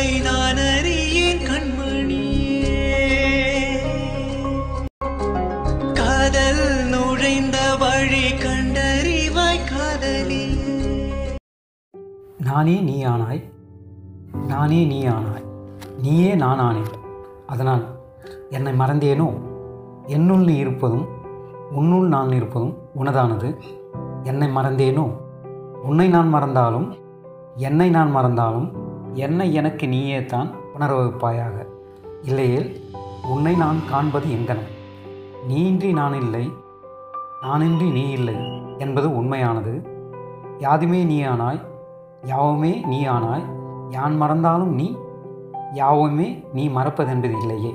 அதை நான் அறியேன் கண்மணியே. காதல் நுழைந்த வழி கண்டறிவாய் காதலி. நானே நீ ஆனாய் நானே நீ ஆனாய் நீயே நான் ஆனேன் அதனால் என்னை மறந்தேனோ? என்னுள் நீ இருப்பதும் உன்னுள் நான் இருப்பதும் உனதானது. என்னை மறந்தேனோ? உன்னை நான் மறந்தாலும் என்னை நான் மறந்தாலும் என்னை எனக்கு நீயே தான் உணர வைப்பாயாக இல்லையேல் உன்னை நான் காண்பது எங்கனம் நீயின்றி நான் இல்லை நானின்றி நீ இல்லை என்பது உண்மையானது. யாதுமே நீ ஆனாய் யாவுமே நீ ஆனாய் யான் மறந்தாலும் நீ யாவுமே நீ மறப்பதென்பது இல்லையே.